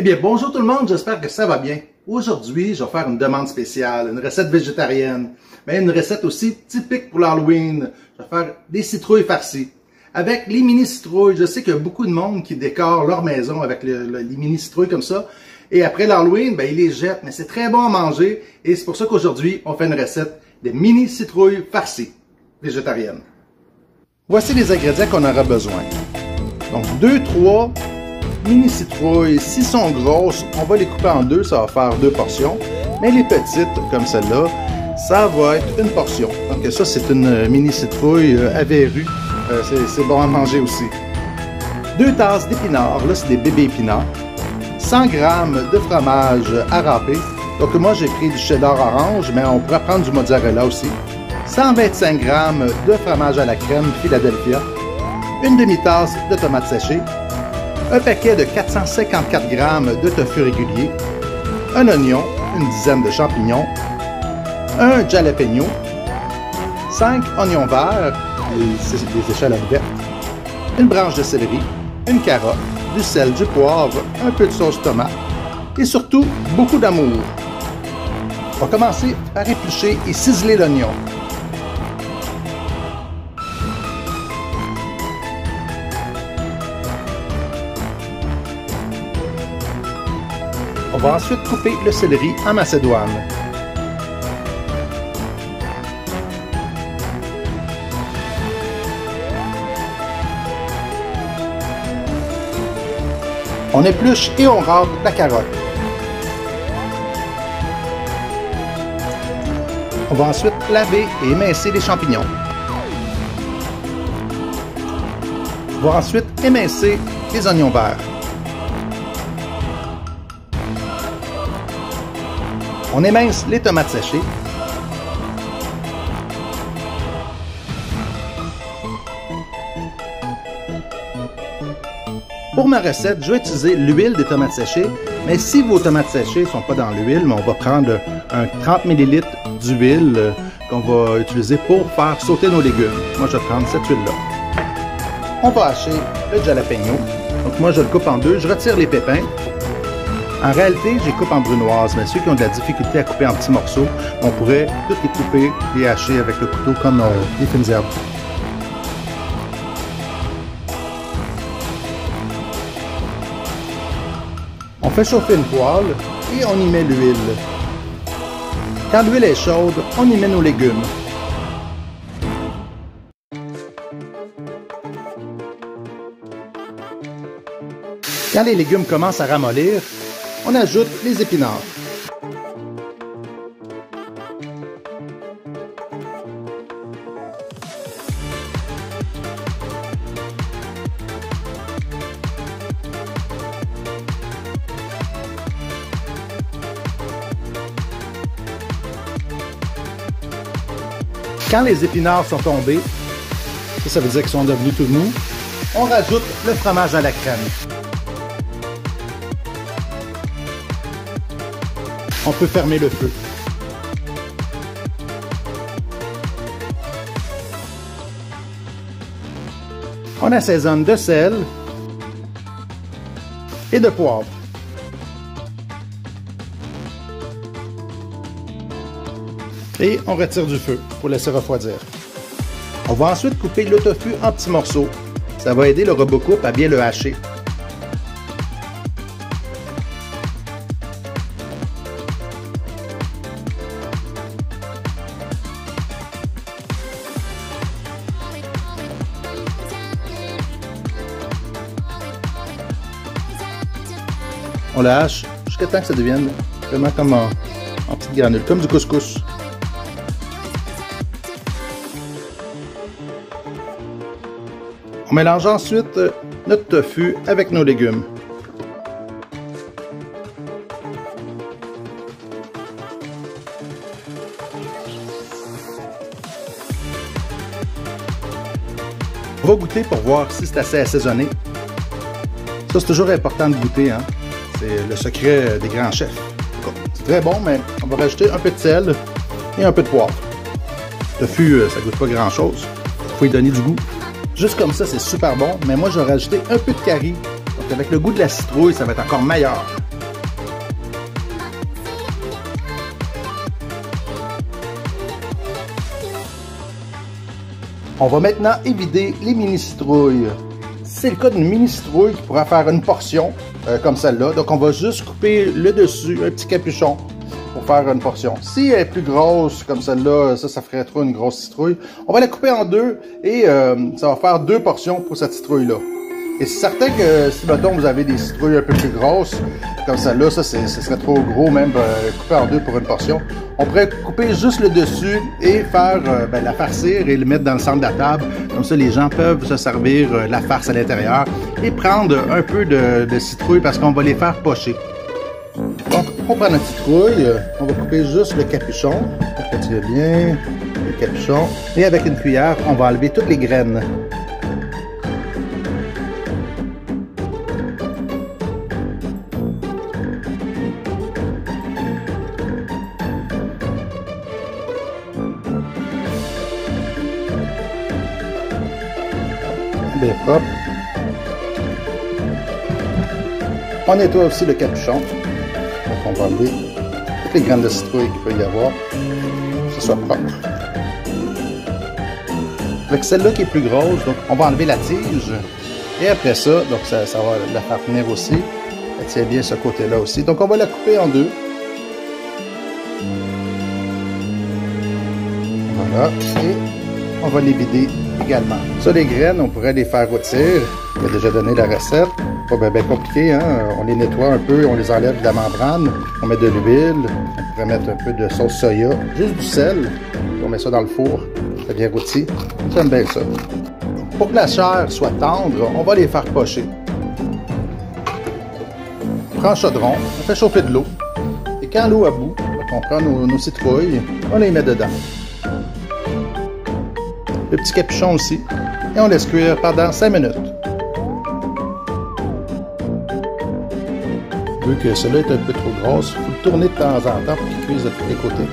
Eh bien, bonjour tout le monde, j'espère que ça va bien. Aujourd'hui, je vais faire une demande spéciale, une recette végétarienne, mais une recette aussi typique pour l'Halloween. Je vais faire des citrouilles farcies. Avec les mini citrouilles, je sais qu'il y a beaucoup de monde qui décore leur maison avec les mini citrouilles comme ça. Et après l'Halloween, ben, ils les jettent, mais c'est très bon à manger. Et c'est pour ça qu'aujourd'hui, on fait une recette de mini citrouilles farcies végétariennes. Voici les ingrédients qu'on aura besoin. Donc, 2-3 mini citrouilles. Si sont grosses, on va les couper en deux, ça va faire deux portions. Mais les petites, comme celle-là, ça va être une portion. Donc ça, c'est une mini citrouille euh, verrues. Euh, c'est bon à manger aussi. Deux tasses d'épinards. Là, c'est des bébés épinards. 100 g de fromage à râper. Donc moi, j'ai pris du cheddar orange, mais on pourrait prendre du mozzarella aussi. 125 g de fromage à la crème Philadelphia. Une demi-tasse de tomates séchées un paquet de 454 g de tofu régulier, un oignon, une dizaine de champignons, un jalapeno, 5 oignons verts, vertes, une branche de céleri, une carotte, du sel, du poivre, un peu de sauce tomate et surtout beaucoup d'amour. On va commencer par éplucher et ciseler l'oignon. On va ensuite couper le céleri en macédoine. On épluche et on râpe la carotte. On va ensuite laver et émincer les champignons. On va ensuite émincer les oignons verts. On émince les tomates séchées. Pour ma recette, je vais utiliser l'huile des tomates séchées, mais si vos tomates séchées ne sont pas dans l'huile, on va prendre un 30 ml d'huile euh, qu'on va utiliser pour faire sauter nos légumes. Moi, je vais prendre cette huile-là. On va hacher le jalapeno. Donc moi, je le coupe en deux. Je retire les pépins. En réalité, j'ai coupe en brunoise, mais ceux qui ont de la difficulté à couper en petits morceaux, on pourrait tout les couper et hacher avec le couteau comme euh, des fines herbes. On fait chauffer une poêle et on y met l'huile. Quand l'huile est chaude, on y met nos légumes. Quand les légumes commencent à ramollir, on ajoute les épinards. Quand les épinards sont tombés, ça, veut dire qu'ils sont devenus tout mous, on rajoute le fromage à la crème. On peut fermer le feu. On assaisonne de sel et de poivre. Et on retire du feu pour laisser refroidir. On va ensuite couper le tofu en petits morceaux. Ça va aider le robot coupe à bien le hacher. On la hache jusqu'à temps que ça devienne vraiment comme en, en petites granules, comme du couscous. On mélange ensuite euh, notre tofu avec nos légumes. On va goûter pour voir si c'est assez assaisonné. Ça, c'est toujours important de goûter. Hein? C'est le secret des grands chefs. C'est très bon, mais on va rajouter un peu de sel et un peu de poivre. Le fût, euh, ça goûte pas grand-chose. Il Faut y donner du goût. Juste comme ça, c'est super bon, mais moi, je vais rajouter un peu de curry. Avec le goût de la citrouille, ça va être encore meilleur. On va maintenant évider les mini-citrouilles. C'est le cas d'une mini-citrouille qui pourra faire une portion euh, comme celle-là. Donc, on va juste couper le dessus, un petit capuchon pour faire une portion. Si elle est plus grosse comme celle-là, ça, ça ferait trop une grosse citrouille. On va la couper en deux et euh, ça va faire deux portions pour cette citrouille-là. Et c'est certain que si, mettons, vous avez des citrouilles un peu plus grosses, comme celle-là, ça, ce serait trop gros même, euh, couper en deux pour une portion. On pourrait couper juste le dessus et faire euh, ben, la farcir et le mettre dans le centre de la table. Comme ça, les gens peuvent se servir euh, la farce à l'intérieur et prendre un peu de, de citrouille parce qu'on va les faire pocher. Donc, on prend notre citrouille, on va couper juste le capuchon. Retirez bien le capuchon. Et avec une cuillère, on va enlever toutes les graines. Bien propre. On nettoie aussi le capuchon. Donc on va enlever toutes les graines de citrouille qu'il peut y avoir, que ce soit propre. Avec celle-là qui est plus grosse, donc on va enlever la tige. Et après ça, donc ça, ça va la faire tenir aussi. Elle tient bien ce côté-là aussi. Donc on va la couper en deux. Voilà. Et on va les vider également. Ça, les graines, on pourrait les faire rôtir. J'ai déjà donné la recette. Pas bien, compliqué, hein? On les nettoie un peu, on les enlève de la membrane. On met de l'huile. On pourrait mettre un peu de sauce soya. Juste du sel. On met ça dans le four. Ça bien rôti. J'aime bien ça. Pour que la chair soit tendre, on va les faire pocher. On prend un chaudron, on fait chauffer de l'eau. Et quand l'eau a bout, on prend nos, nos citrouilles, on les met dedans le petit capuchon aussi, et on laisse cuire pendant 5 minutes. Vu que cela est un peu trop grosse, il faut le tourner de temps en temps pour qu'il cuise de tous les côtés.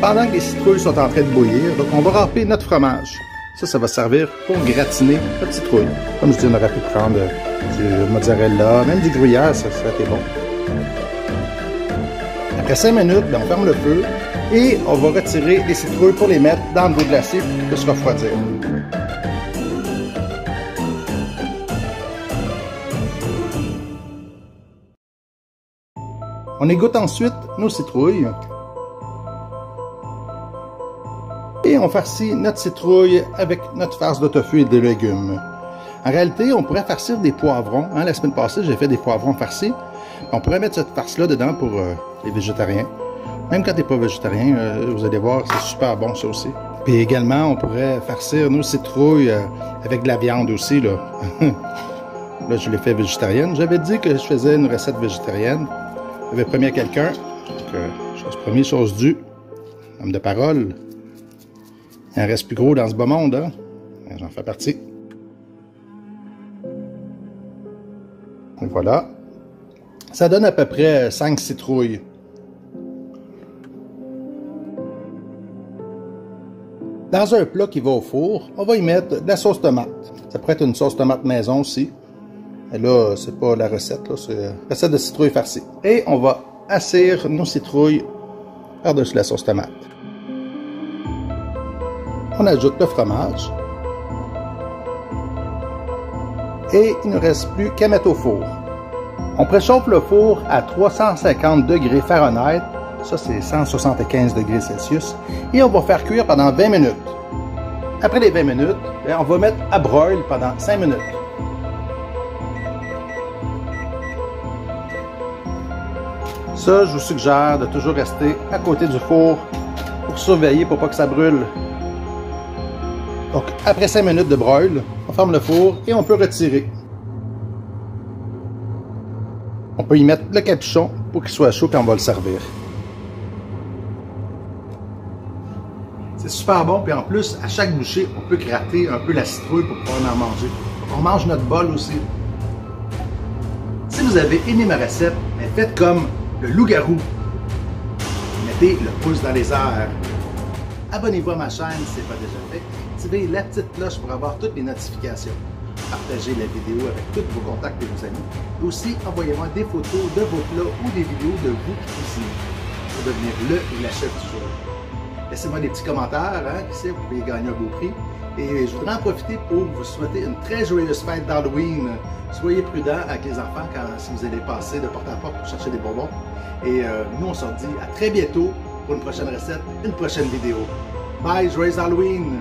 Pendant que les citrouilles sont en train de bouillir, donc on va râper notre fromage. Ça, ça va servir pour gratiner notre citrouille. Comme je dis, on aurait pu prendre du mozzarella, même du gruyère, ça serait été bon. Après 5 minutes, ben, on ferme le feu et on va retirer les citrouilles pour les mettre dans l'eau glacée pour se refroidir. On égoutte ensuite nos citrouilles. Et on farcit notre citrouille avec notre farce de et des légumes. En réalité, on pourrait farcir des poivrons. Hein, la semaine passée, j'ai fait des poivrons farcis. On pourrait mettre cette farce-là dedans pour euh, les végétariens. Même quand tu n'es pas végétarien, euh, vous allez voir, c'est super bon ça aussi. Puis également, on pourrait farcir nos citrouilles euh, avec de la viande aussi. Là, là je l'ai fait végétarienne. J'avais dit que je faisais une recette végétarienne. J'avais promis à quelqu'un que chose promis, chose due. Homme de parole. Il en reste plus gros dans ce beau monde. Hein? J'en fais partie. Et voilà. Ça donne à peu près 5 citrouilles. Dans un plat qui va au four, on va y mettre de la sauce tomate. Ça pourrait être une sauce tomate maison aussi. Et là, c'est pas la recette, c'est la recette de citrouille farcie. Et on va assir nos citrouilles par-dessus la sauce tomate. On ajoute le fromage. Et il ne reste plus qu'à mettre au four. On préchauffe le four à 350 degrés Fahrenheit. Ça, c'est 175 degrés Celsius. Et on va faire cuire pendant 20 minutes. Après les 20 minutes, ben, on va mettre à broil pendant 5 minutes. Ça, je vous suggère de toujours rester à côté du four pour surveiller pour pas que ça brûle. Donc, après 5 minutes de broil, on ferme le four et on peut retirer. On peut y mettre le capuchon pour qu'il soit chaud quand on va le servir. C'est super bon, puis en plus, à chaque bouchée, on peut gratter un peu la citrouille pour pouvoir en manger. On mange notre bol aussi. Si vous avez aimé ma recette, ben, faites comme le loup-garou. Mettez le pouce dans les airs. Abonnez-vous à ma chaîne si ce n'est pas déjà fait. Activez la petite cloche pour avoir toutes les notifications partagez la vidéo avec tous vos contacts et vos amis. Aussi, envoyez-moi des photos de vos plats ou des vidéos de vous qui cuisinez pour devenir le la chef du jour. Laissez-moi des petits commentaires, hein, qui sait, vous pouvez gagner un beau prix. Et je voudrais en profiter pour vous souhaiter une très joyeuse fête d'Halloween. Soyez prudents avec les enfants quand, si vous allez passer de porte à porte pour chercher des bonbons. Et euh, nous, on se dit à très bientôt pour une prochaine recette, une prochaine vidéo. Bye, joyeux Halloween!